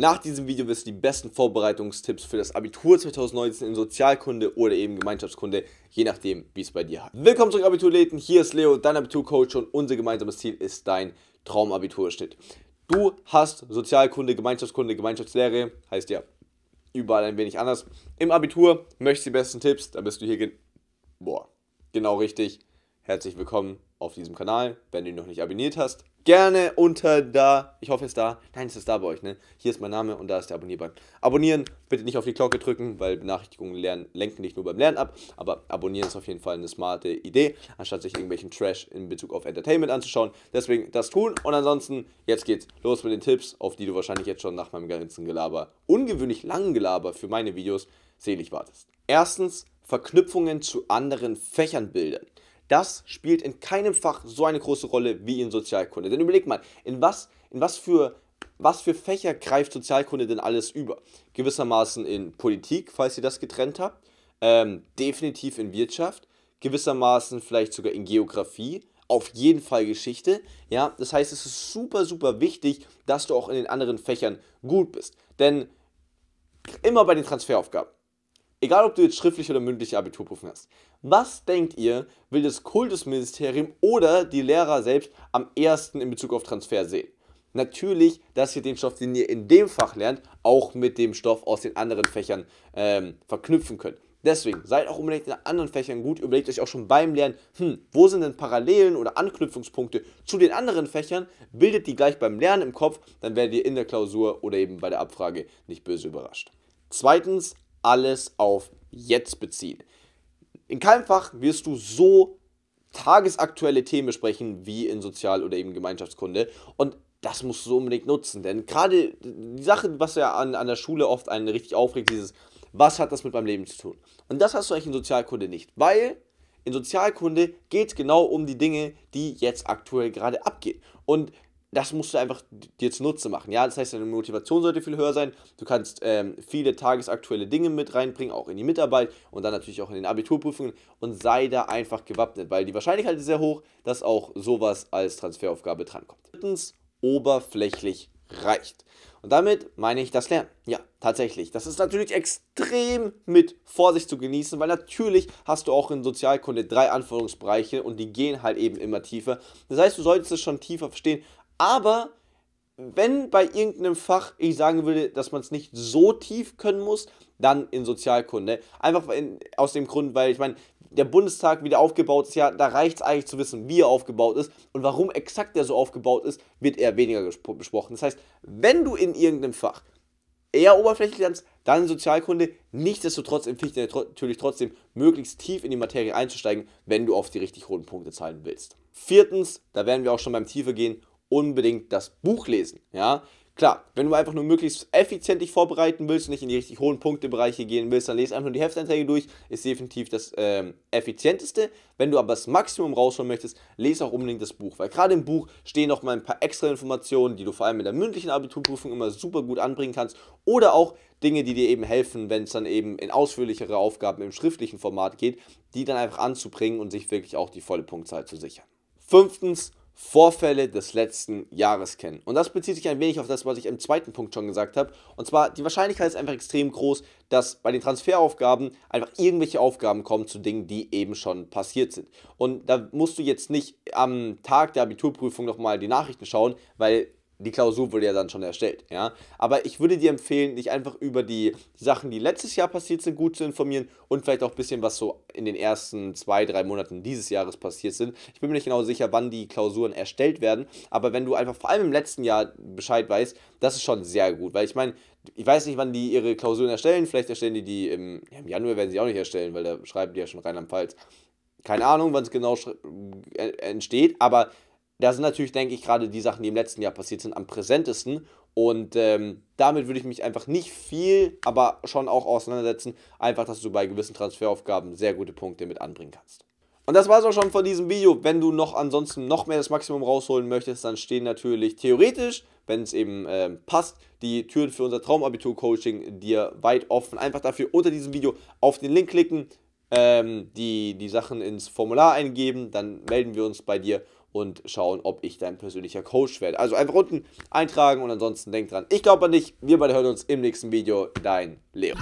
Nach diesem Video wirst du die besten Vorbereitungstipps für das Abitur 2019 in Sozialkunde oder eben Gemeinschaftskunde, je nachdem, wie es bei dir hat. Willkommen zurück, Abiturleten. Hier ist Leo, dein Abiturcoach und unser gemeinsames Ziel ist dein Traumabiturschnitt. Du hast Sozialkunde, Gemeinschaftskunde, Gemeinschaftslehre, heißt ja überall ein wenig anders. Im Abitur möchtest du die besten Tipps, da bist du hier gen Boah, genau richtig. Herzlich willkommen auf diesem Kanal, wenn du ihn noch nicht abonniert hast gerne unter da, ich hoffe es ist da, nein, es ist da bei euch, ne? Hier ist mein Name und da ist der Abonnierbutton. Abonnieren, bitte nicht auf die Glocke drücken, weil Benachrichtigungen lernen, lenken nicht nur beim Lernen ab, aber abonnieren ist auf jeden Fall eine smarte Idee, anstatt sich irgendwelchen Trash in Bezug auf Entertainment anzuschauen. Deswegen das tun und ansonsten, jetzt geht's los mit den Tipps, auf die du wahrscheinlich jetzt schon nach meinem ganzen Gelaber, ungewöhnlich langen Gelaber für meine Videos selig wartest. Erstens, Verknüpfungen zu anderen Fächern bilden. Das spielt in keinem Fach so eine große Rolle wie in Sozialkunde. Denn überleg mal, in was, in was für was für Fächer greift Sozialkunde denn alles über? Gewissermaßen in Politik, falls ihr das getrennt habt, ähm, definitiv in Wirtschaft, gewissermaßen vielleicht sogar in Geografie, auf jeden Fall Geschichte. Ja, das heißt, es ist super, super wichtig, dass du auch in den anderen Fächern gut bist. Denn immer bei den Transferaufgaben. Egal, ob du jetzt schriftliche oder mündliche Abiturprüfung hast. Was denkt ihr, will das Kultusministerium oder die Lehrer selbst am ersten in Bezug auf Transfer sehen? Natürlich, dass ihr den Stoff, den ihr in dem Fach lernt, auch mit dem Stoff aus den anderen Fächern ähm, verknüpfen könnt. Deswegen seid auch unbedingt in anderen Fächern gut. Überlegt euch auch schon beim Lernen, hm, wo sind denn Parallelen oder Anknüpfungspunkte zu den anderen Fächern? Bildet die gleich beim Lernen im Kopf, dann werdet ihr in der Klausur oder eben bei der Abfrage nicht böse überrascht. Zweitens, alles auf jetzt beziehen. In keinem Fach wirst du so tagesaktuelle Themen besprechen wie in Sozial- oder eben Gemeinschaftskunde. Und das musst du unbedingt nutzen. Denn gerade die Sache, was ja an, an der Schule oft einen richtig aufregt, dieses, was hat das mit meinem Leben zu tun? Und das hast du eigentlich in Sozialkunde nicht. Weil in Sozialkunde geht es genau um die Dinge, die jetzt aktuell gerade abgehen. Und das musst du einfach dir zunutze machen. Ja, das heißt, deine Motivation sollte viel höher sein. Du kannst ähm, viele tagesaktuelle Dinge mit reinbringen, auch in die Mitarbeit und dann natürlich auch in den Abiturprüfungen und sei da einfach gewappnet, weil die Wahrscheinlichkeit ist sehr hoch, dass auch sowas als Transferaufgabe drankommt. Drittens, oberflächlich reicht. Und damit meine ich das Lernen. Ja, tatsächlich. Das ist natürlich extrem mit Vorsicht zu genießen, weil natürlich hast du auch in Sozialkunde drei Anforderungsbereiche und die gehen halt eben immer tiefer. Das heißt, du solltest es schon tiefer verstehen, aber wenn bei irgendeinem Fach ich sagen würde, dass man es nicht so tief können muss, dann in Sozialkunde. Einfach in, aus dem Grund, weil ich meine, der Bundestag, wie der aufgebaut ist, ja, da reicht es eigentlich zu wissen, wie er aufgebaut ist und warum exakt der so aufgebaut ist, wird eher weniger besprochen. Das heißt, wenn du in irgendeinem Fach eher oberflächlich lernst, dann in Sozialkunde. Nichtsdestotrotz empfiehlt dir natürlich trotzdem, möglichst tief in die Materie einzusteigen, wenn du auf die richtig hohen Punkte zahlen willst. Viertens, da werden wir auch schon beim Tiefer gehen, unbedingt das Buch lesen. Ja, klar, wenn du einfach nur möglichst effizient dich vorbereiten willst und nicht in die richtig hohen Punktebereiche gehen willst, dann lese einfach nur die Hefteinträge durch. Ist definitiv das ähm, effizienteste. Wenn du aber das Maximum rausholen möchtest, lese auch unbedingt das Buch, weil gerade im Buch stehen noch mal ein paar extra Informationen, die du vor allem in der mündlichen Abiturprüfung immer super gut anbringen kannst oder auch Dinge, die dir eben helfen, wenn es dann eben in ausführlichere Aufgaben im schriftlichen Format geht, die dann einfach anzubringen und sich wirklich auch die volle Punktzahl zu sichern. Fünftens, Vorfälle des letzten Jahres kennen. Und das bezieht sich ein wenig auf das, was ich im zweiten Punkt schon gesagt habe. Und zwar, die Wahrscheinlichkeit ist einfach extrem groß, dass bei den Transferaufgaben einfach irgendwelche Aufgaben kommen zu Dingen, die eben schon passiert sind. Und da musst du jetzt nicht am Tag der Abiturprüfung nochmal die Nachrichten schauen, weil die Klausur wurde ja dann schon erstellt, ja. Aber ich würde dir empfehlen, dich einfach über die, Sachen, die letztes Jahr passiert sind, gut zu informieren und vielleicht auch ein bisschen, was so in den ersten zwei, drei Monaten dieses Jahres passiert sind. Ich bin mir nicht genau sicher, wann die Klausuren erstellt werden, aber wenn du einfach vor allem im letzten Jahr Bescheid weißt, das ist schon sehr gut, weil ich meine, ich weiß nicht, wann die ihre Klausuren erstellen, vielleicht erstellen die die im, ja, im Januar werden sie auch nicht erstellen, weil da schreiben die ja schon Rheinland-Pfalz. Keine Ahnung, wann es genau äh, entsteht, aber da sind natürlich, denke ich, gerade die Sachen, die im letzten Jahr passiert sind, am präsentesten. Und ähm, damit würde ich mich einfach nicht viel, aber schon auch auseinandersetzen. Einfach, dass du bei gewissen Transferaufgaben sehr gute Punkte mit anbringen kannst. Und das war es auch schon von diesem Video. Wenn du noch ansonsten noch mehr das Maximum rausholen möchtest, dann stehen natürlich theoretisch, wenn es eben äh, passt, die Türen für unser Traumabitur-Coaching dir weit offen. Einfach dafür unter diesem Video auf den Link klicken, ähm, die, die Sachen ins Formular eingeben, dann melden wir uns bei dir und schauen, ob ich dein persönlicher Coach werde. Also einfach unten eintragen und ansonsten denk dran. Ich glaube an dich. Wir beide hören uns im nächsten Video. Dein Leo.